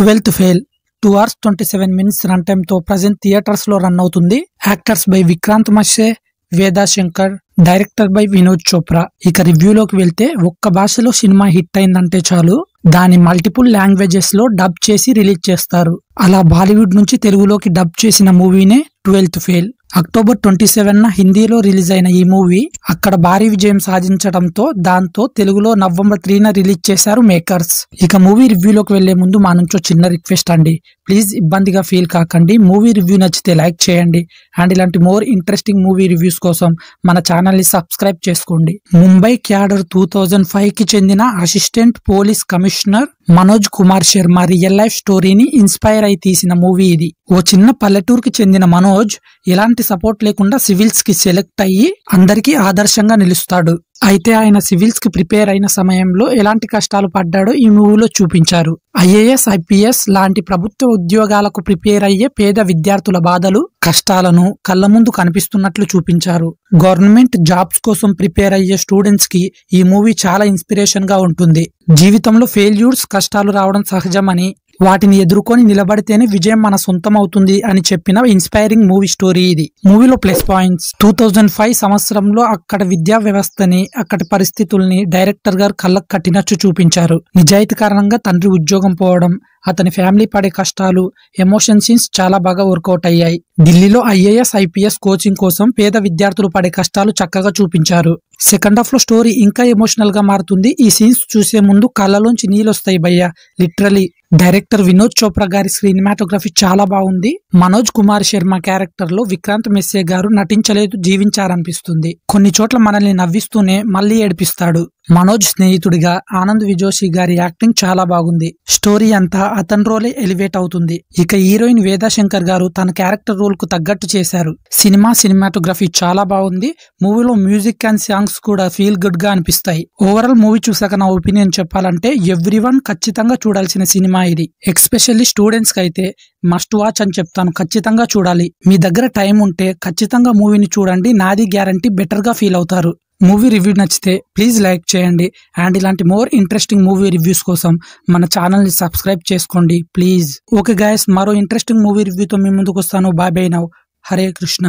Twelfth fail. Two hours twenty seven minutes run టైమ్తో present థియేటర్స్లో run అవుతుంది. Actors by Vikrant Massey Vedha Shankar director by Vinod Chopra. ఇక రివ్యూలోకి వెళ్తే ఒక్క భాషలో సినిమా హిట్ అయిందంటే చాలు. దాని మల్టిపుల్ లాంగ్వేజెస్లో డబ్ చేసి రిలీజ్ చేస్తారు. అలా బాలీవుడ్ నుంచి తెలుగులోకి డబ్ చేసిన మూవీనే twelfth fail. October twenty seven హిందీలో రిలీజ్ అయిన ఈ మూవీ అక్కడ భారీ విజయం సాధించడంతో దాంతో తెలుగులో నవంబర్ త్రీన రిలీజ్ చేశారు మేకర్స్. ఇక మూవీ రివ్యూలోకి వెళ్ళే ముందు మా నుంచో చిన్న రిక్వెస్ట్ అండి. ప్లీజ్ ఇబ్బందిగా ఫీల్ కాకండి. మూవీ రివ్యూ నచ్చితే లైక్ చేయండి. అండ్ ఇలాంటి మోర్ ఇంట్రెస్టింగ్ మూవీ రివ్యూస్ కోసం మన ఛానల్ని సబ్స్క్రైబ్ చేసుకోండి. ముంబై క్యాడర్ టూ థౌజండ్ ఫైవ్కి చెందిన assistant police commissioner Manoj Kumar Sharma real life స్టోరీని ఇన్స్పైర్ అయి తీసిన మూవీ ఇది. ఓ చిన్న పల్లెటూరుకి చెందిన మనోజ్ ఎలాంటి సపోర్ట్ లేకుండా సివిల్స్కి సెలెక్ట్ అయ్యి అందరికీ ఆదర్శంగా నిలుస్తాడు. అయితే ఆయన సివిల్స్కి ప్రిపేర్ అయిన సమయంలో ఎలాంటి కష్టాలు పడ్డాడో ఈ మూవీలో చూపించారు. ఐఏఎస్ ఐపీఎస్ లాంటి ప్రభుత్వ ఉద్యోగాలకు ప్రిపేర్ అయ్యే పేద విద్యార్థుల బాధలు కష్టాలను కళ్ళ ముందు కనిపిస్తున్నట్లు చూపించారు. గవర్నమెంట్ జాబ్స్ కోసం ప్రిపేర్ అయ్యే స్టూడెంట్స్కి ఈ మూవీ చాలా ఇన్స్పిరేషన్గా ఉంటుంది. జీవితంలో ఫెయిల్యూర్స్ కష్టాలు రావడం సహజమని వాటిని ఎదుర్కొని నిలబడితేనే విజయం మన సొంతం అవుతుంది అని చెప్పిన ఇన్స్పైరింగ్ మూవీ స్టోరీ ఇది. మూవీలో plus points. Two thousand five సంవత్సరంలో అక్కడ విద్యా వ్యవస్థని అక్కడి పరిస్థితుల్ని డైరెక్టర్ గారు కళ్ళకు కట్టినట్టు చూపించారు. నిజాయితీ కారణంగా తండ్రి ఉద్యోగం పోవడం అతని ఫ్యామిలీ పడే కష్టాలు ఎమోషన్ సీన్స్ చాలా బాగా వర్కౌట్ అయ్యాయి. ఢిల్లీలో ఐఏఎస్ ఐపీఎస్ కోచింగ్ కోసం పేద విద్యార్థులు పడే కష్టాలు చక్కగా చూపించారు. సెకండ్ హాఫ్లో స్టోరీ ఇంకా ఎమోషనల్గా మారుతుంది. ఈ సీన్స్ చూసే ముందు కళ్ళలోంచి నీళ్ళు వస్తాయి భయ్య లిటరలీ. డైరెక్టర్ వినోద్ చోప్రా గారి సినిమాటోగ్రఫీ చాలా బాగుంది. మనోజ్ కుమార్ శర్మ క్యారెక్టర్లో విక్రాంత్ మెస్సే గారు నటించలేదు జీవించారనిపిస్తుంది. కొన్ని చోట్ల మనల్ని నవ్విస్తూనే మళ్ళీ ఏడిపిస్తాడు. మనోజ్ స్నేహితుడిగా ఆనంద్ విజోషి గారి యాక్టింగ్ చాలా బాగుంది. స్టోరీ అంతా అతని రోలే ఎలివేట్ అవుతుంది. ఇక హీరోయిన్ వేదా శంకర్ గారు తన క్యారెక్టర్ రోల్కు తగ్గట్టు చేశారు. సినిమా సినిమాటోగ్రఫీ చాలా బాగుంది. మూవీలో మ్యూజిక్ అండ్ సాంగ్స్ కూడా ఫీల్ గుడ్గా అనిపిస్తాయి. ఓవరాల్ మూవీ చూసాక నా ఒపీనియన్ చెప్పాలంటే ఎవ్రీ వన్ ఖచ్చితంగా చూడాల్సిన సినిమా ఇది. ఎక్స్పెషల్లీ స్టూడెంట్స్కి అయితే మస్ట్ వాచ్ అని చెప్తాను. ఖచ్చితంగా చూడాలి. మీ దగ్గర టైం ఉంటే ఖచ్చితంగా మూవీని చూడండి. నాది గ్యారంటీ బెటర్గా ఫీల్ అవుతారు. మూవీ రివ్యూ నచ్చితే ప్లీజ్ లైక్ చేయండి. అండ్ ఇలాంటి మోర్ ఇంట్రెస్టింగ్ మూవీ రివ్యూస్ కోసం మన ఛానల్ని సబ్స్క్రైబ్ చేసుకోండి. ప్లీజ్. ఓకే గాయస్ మరో ఇంట్రెస్టింగ్ మూవీ రివ్యూతో మీ ముందుకు వస్తాను bye bye now Hare Krishna.